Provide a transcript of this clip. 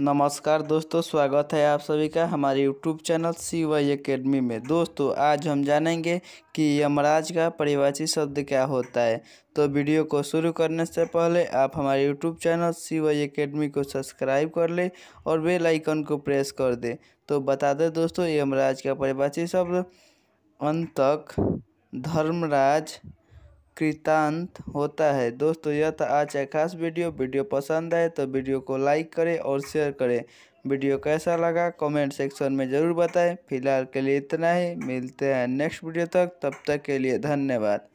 नमस्कार दोस्तों, स्वागत है आप सभी का हमारे YouTube channel C Y academy में। दोस्तों, आज हम जानेंगे कि यमराज का परिभाषित शब्द क्या होता है। तो वीडियो को शुरू करने से पहले आप हमारे YouTube channel C Y academy को सब्सक्राइब कर ले और बेल आइकन को प्रेस कर दे। तो बता दें दोस्तों, यमराज का परिभाषित शब्द अंतक, धर्मराज कृतांत होता है। दोस्तों, यह था आज का खास वीडियो। वीडियो पसंद आए तो वीडियो को लाइक करें और शेयर करें। वीडियो कैसा लगा कमेंट सेक्शन में ज़रूर बताएँ। फ़िलहाल के लिए इतना ही। मिलते हैं नेक्स्ट वीडियो तक। तब तक के लिए धन्यवाद।